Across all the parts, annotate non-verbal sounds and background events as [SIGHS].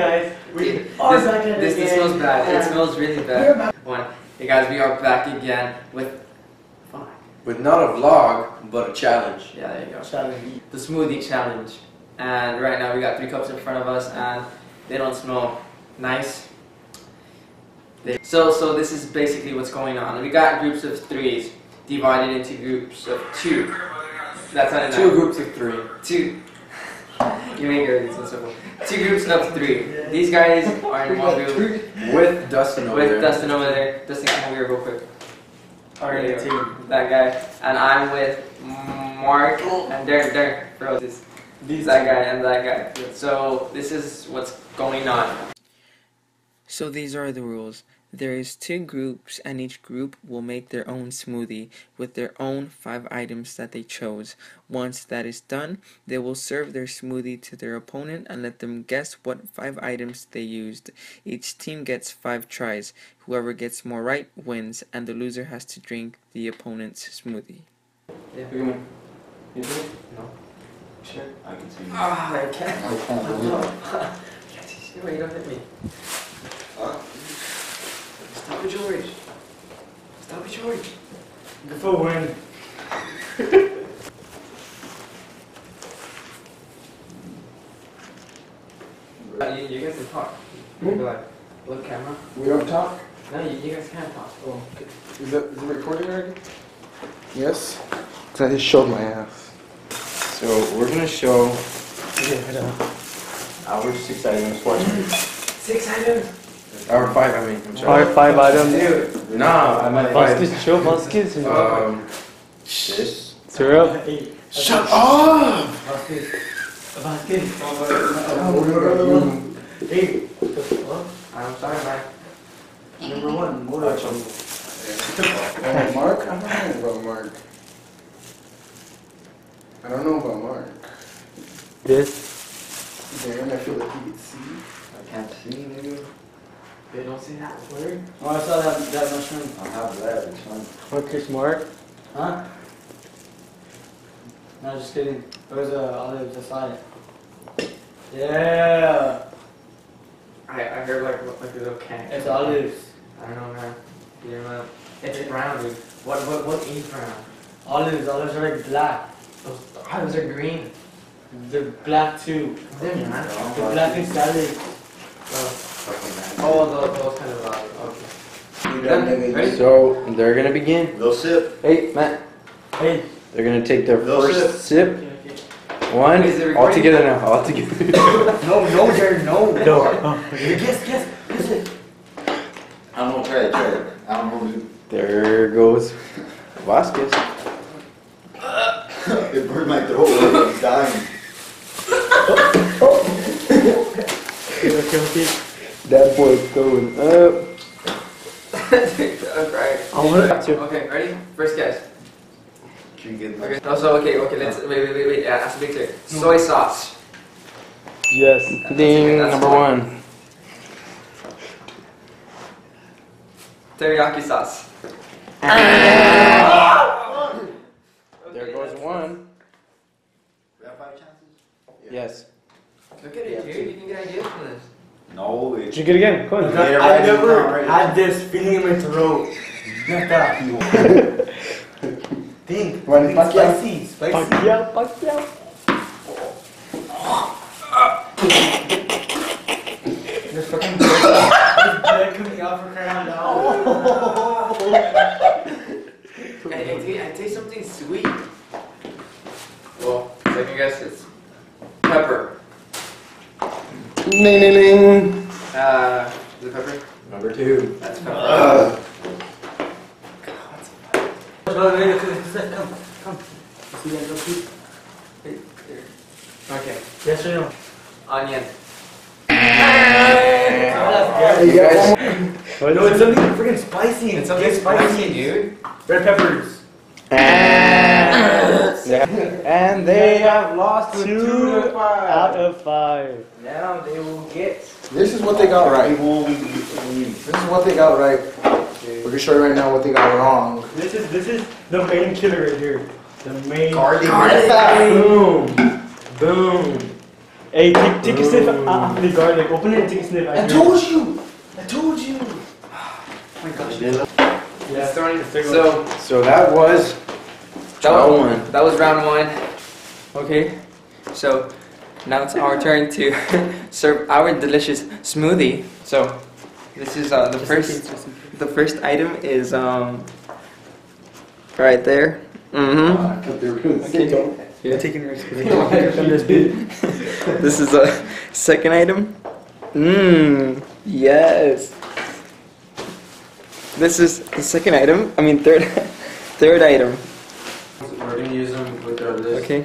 guys, we are this, back at this, again. this smells bad. It smells really bad. One. Hey guys, we are back again with. Fuck. With not a vlog, but a challenge. Yeah, there you go. Challenge. The smoothie challenge. And right now we got three cups in front of us, and they don't smell nice. They- So, so this is basically what's going on. We got groups of threes divided into groups of two. That's not enough. Two groups of three. Two. [LAUGHS] You make everything so simple. Two groups of three. These guys are in one group With Dustin over with there. Dustin over there. Dustin, come over here real quick. Alright, There you team. That guy. And I'm with Mark and Derek. Derek, bro, this These that guy and that guy. So this is what's going on. So these are the rules. There is two groups and each group will make their own smoothie with their own five items that they chose. Once that is done, they will serve their smoothie to their opponent and let them guess what five items they used. Each team gets five tries. Whoever gets more right wins and the loser has to drink the opponent's smoothie. Yeah. You can- you can- Sure. I can see. Ah, I can't. I can't. [LAUGHS] Wait, don't hit me. Stop it, George. Stop it, George. Good for win. Uh, you, you guys can talk. Hmm? Go ahead. Look, camera. We don't talk? No, you, you guys can't talk. Oh. Is it, is it recording already? Yes. Cause I just showed my ass. So we're gonna show Yeah, I know. our six items. Watch. Six items. Our five, I mean. I'm sorry. Our five items. Dude. Nah, I meant five. Baskets, show baskets. Um, this. Syrup. Shut up! Basket. Hey. I'm sorry, man. Number one. Watch him. Oh, Mark? I don't know about Mark. I don't know about Mark. This. Damn, I feel like he could see. I can't see, nigga. They don't that word. Oh, I saw that, that mushroom. I have that, it's fine. Marcus Mark. Huh? No, just kidding. There was a olive beside it. Yeah. I, I heard like like a little can. It's olives. I don't know, man. You know, it's brown, dude. What what what is brown? Olives. Olives are like black. Those ah, olives are green. They're black too. They're man. They're black and salad. Oh, Oh, those, those kind of olives. Okay. Done? Ready? So they're gonna begin. Little sip. Hey, Matt. Hey. They're gonna take their Little first sip. Okay, okay. One. Is it All together now. All together. [LAUGHS] No, no, Jared, no. No. Guess, guess, guess it. I don't know, try it, try it. I don't know, dude. there goes Vasquez. [COUGHS] It burned my throat, like I'm dying. [LAUGHS] Okay, okay, okay. That boy's going up. [LAUGHS] okay. I want to. Okay, ready? First guess. Can you get my... Okay. No, so okay, okay. Let's wait, wait, wait, wait. Yeah, has to be clear. Soy sauce. Yes. Ding, That's number one. one. Teriyaki sauce. There goes one. We have five chances? Yes. Look at it, dude. You can get ideas from this. No, it's... Drink it again. Come on. Yeah, I right, never had this feeling in my throat. Not that. Think. [LAUGHS] Want think Pacquiao? spicy. Spicy. Pacquiao. Pacquiao. There's fucking blood. There's blood coming out for crying out loud. I, I, taste, I taste something sweet. Well, second guess is pepper. Ding, ding, ding. Uh, is it pepper? Number two. That's pepper. Come, come. See that? Go see. Hey, there. Okay. Yes or no? Onion. Hey guys. No, it's something freaking spicy. It's something spicy, dude. Red peppers. And they have lost with Two two to Out five. of five. Now they will get. This is what they got right. This This is what they got right. We're gonna show you right now what they got wrong. This is this is the main killer right here. The main. Garlic. Garlic. Boom. Boom. Hey, take, take a sniff the garlic. Open it and take a sniff. I told you. I told you. Oh [SIGHS] my gosh. Yeah. It's starting- Let's take a So So that was that round was, one. that was round one. Okay. So now it's our turn to [LAUGHS] serve our delicious smoothie. So this is uh, the first. The first item is um right there. Mm-hmm. I thought they were gonna Okay. say don't. You're taking risks. this is a second item. Mmm. Yes. This is the second item. I mean third [LAUGHS] third item. We're gonna use them with our list. Okay.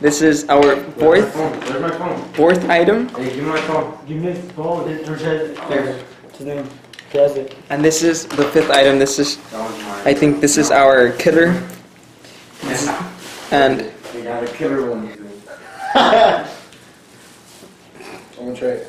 This is our Where's fourth my phone? Where's my phone? fourth item. Hey, give me my phone. Give me his phone. Or Here. What's his name? He has it. And this is the fifth item. This is That was mine. I think this is our killer. And We got a killer one. [LAUGHS] I'm gonna try it.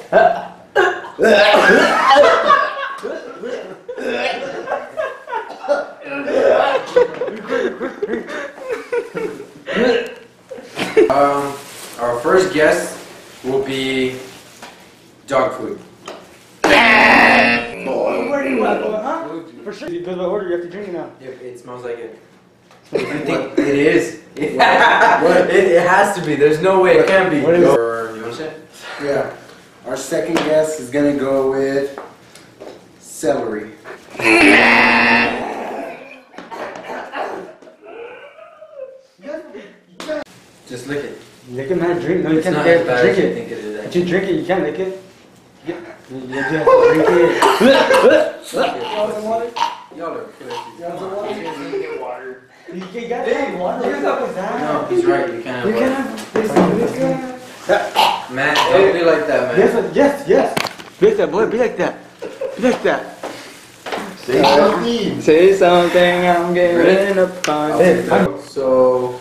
[LAUGHS] [LAUGHS] [LAUGHS] um, our first guest will be dog food. Where do you want to go, huh? For sure. Because by order, you have to drink it now. Yep, it smells like it. it is. It, [LAUGHS] it, it has to be. There's no way it can be. What is it? Or- you want to say? it? Yeah. Our second guest is gonna go with celery. [LAUGHS] Just lick it. Lick it, man. Drink. No, you It's can't not lick as it. bad Drink as it. think it is. But you drink it, you can't lick it. Yeah. You you have [LAUGHS] to drink it. Y'all are crazy. You can get it. Water. What the fuck is that? No, he's right. You can't. You can't. Listen, listen. water. Matt, don't be like that, man. Yes, yes, yes. Be like that, boy. Be like that. Be like that. Say something. say something. I'm getting a punch. Hey, So,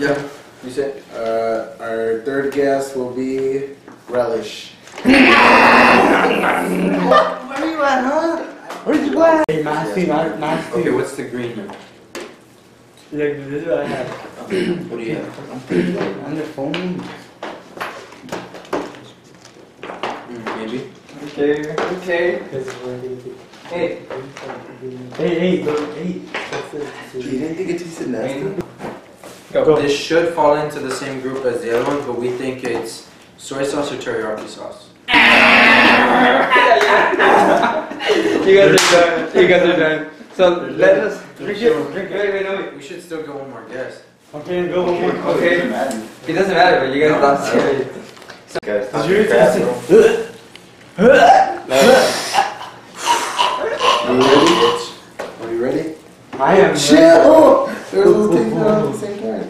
yeah, you said. Uh, our third guess will be relish. Where you at, huh? Where'd you go? Hey, nasty, not nasty. Okay, what's the green one? Look, this is what I have. What do you have? On the phone. Mm, maybe. Okay. Okay. Hey. Hey, hey, go, hey. You didn't think it tasted nasty? Go. This should fall into the same group as the other one, but we think it's soy sauce or teriyaki sauce. [LAUGHS] You guys are done. You guys are done. So let us. Drink it, drink Wait, wait, no, wait. We should still go one more guess. Okay, go one more. Okay. It doesn't matter, but you guys lost it. Guys, Did you taste [LAUGHS] Are you ready? Are you ready? I am. Chill! There's those things out at the same time.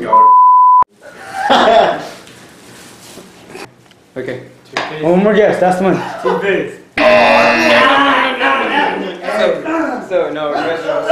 Y'all [LAUGHS] Okay. One more guess, that's one. Two bigs. So, so no, you guys don't.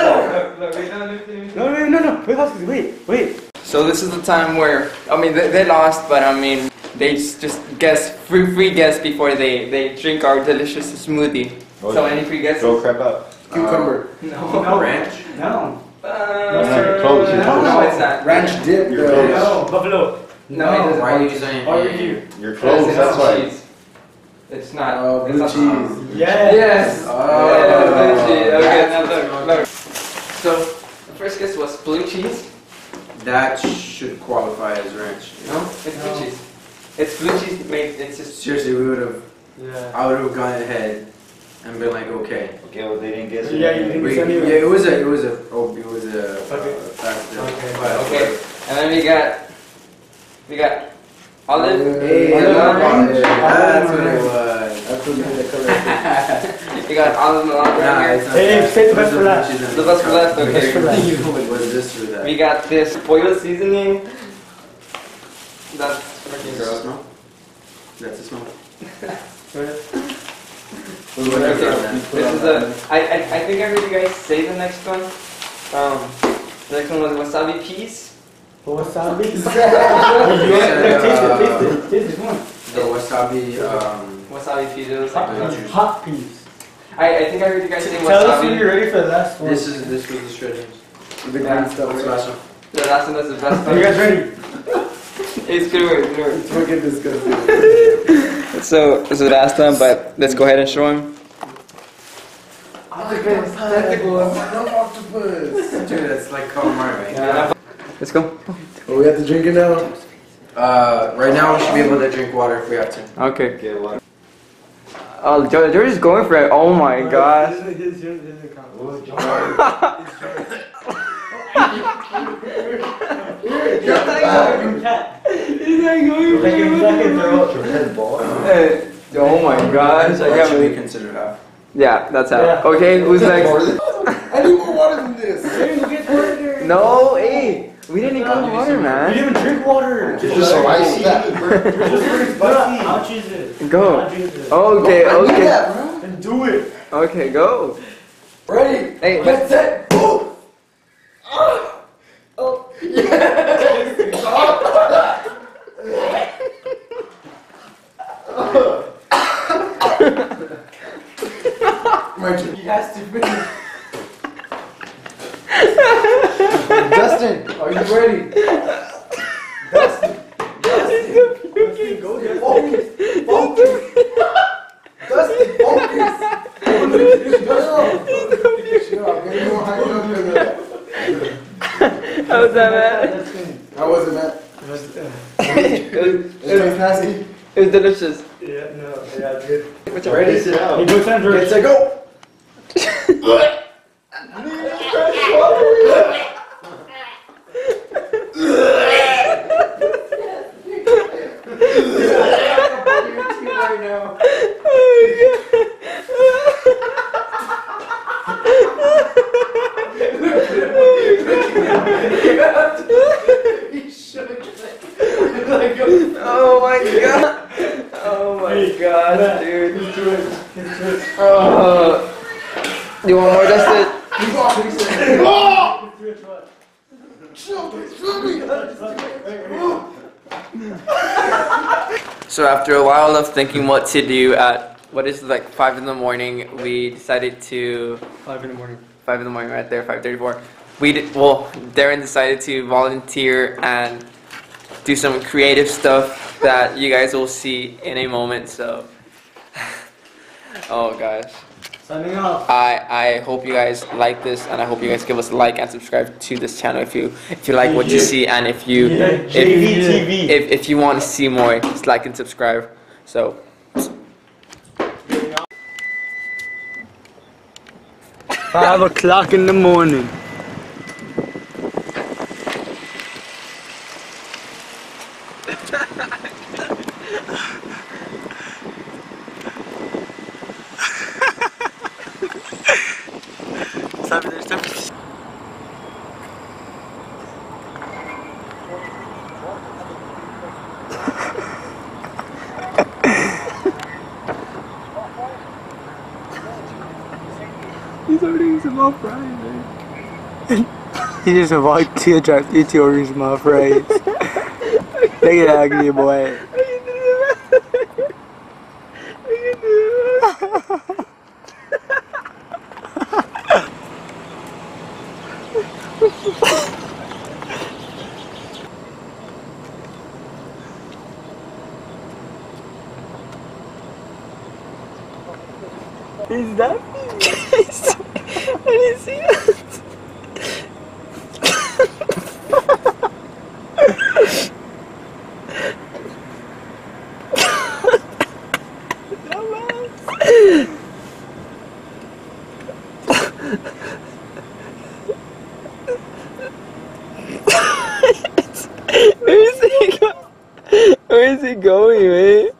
Look, look, no, no, no. No, no, no, no. Wait, wait, wait. So this is the time where I mean they, they lost, but I mean they just guess free free guess before they they drink our delicious smoothie. So any free guesses? Go crap out. Cucumber. No. No. ranch. No. Uh, you're close, you're no, close. no, it's not. Ranch dip. You're though. close. No. Buffalo. No, it doesn't. Why are you saying? Barbecue. You're Yes, close, it's that's why. cheese. It's not. Oh, it's blue not- cheese. Yes. Yes. Oh. Yeah, blue cheese. Okay, now look, look. So the first guess was blue cheese. That should qualify as ranch. No, it's blue cheese. It's blue cheese made. It's just. Seriously, we would have. Yeah. I would have gone ahead and been like, okay. Okay, well, they didn't guess Yeah, you didn't We, guess yeah, it was a, it was a, oh, it was a Okay. uh, faster. Okay. but- Okay, and then we got. We got olive. Hey, Olive olive orange. orange. That's what it was. That's what made the color. We got olive and olive Nah, right it's here. not Hey, that. save the best for are last. The best for last, okay. Best for last. [LAUGHS] You know, it was this or that. We got this foil seasoning. That's freaking Does it gross. smell? That's the smell. Okay, this is a. I, I, I think I heard you guys say the next one. Um, the next one was wasabi peas. Wasabi. [LAUGHS] [LAUGHS] You that- want taste it, taste it, taste it, come on. The wasabi, um, Wasabi peas. It Hot peas. Hot peas. I, I think I heard you guys say wasabi. Tell us when you're ready for the last one. this is, this was the shreddings. The green Yeah. stuff. What's the last one? The last one was the best Are you guys ready? [LAUGHS] It's good work, good It's fucking disgusting. Work. So, this is the last time, but let's go ahead and show him. Octopus, tentacles, no octopus. Dude, that's like calamari, right? Let's go. Oh, we have to drink it now. Uh, right now we should be able to drink water if we have to. Okay. Get water. Oh, George, George is going for it. Oh my gosh. [LAUGHS] Not going Like a. Hey, Oh my gosh, I That can't should be believe. considered half. Yeah, that's how. Yeah. Okay, who's next? [LAUGHS] I need more water than this. Dude, get water. No, hey, we didn't go water, You man. didn't even drink water. It's just spicy. Just drink spicy. I'll choose it. Go. I'll choose it. Okay, I need okay, that, bro. Then do it. okay, go. Ready? Hey, Get but set. Go. Ah. Oh. [LAUGHS] Yes. [LAUGHS] My turn. He has to finish. Justin, are you ready? Justin. Justin. Go there. Focus. Focus. Justin, focus. Shut up. Get more high up than that. How was that, man? How was it, Matt? It was, uh, It was [LAUGHS] nasty. it was delicious. Yeah, no, yeah, good. What's up? Ready, sit Hey, out. do it time, Get George. set, go. [LAUGHS] right now. He should have like Oh my god. Oh my gosh, dude. Let's it. Let's it. Oh. You want more, Dustin? You got me. Oh! Let's do it. What? Shoot me, me. So after a while of thinking what to do at what is it, like five in the morning, we decided to Five in the morning. five in the morning right there, five thirty-four. We did well. Darren decided to volunteer and do some creative stuff that you guys will see in a moment. So, oh gosh. Signing off. I, I hope you guys like this and I hope you guys give us a like and subscribe to this channel if you if you like what you see and if you Yeah, if, JVTV. if, if you want to see more just like and subscribe so Five o'clock in the morning. He's ordering some more fries, man. [LAUGHS] he just avoid teardrop into ordering some more fries. Look at that ugly boy. Is that I didn't see it. Where is he is he going, man?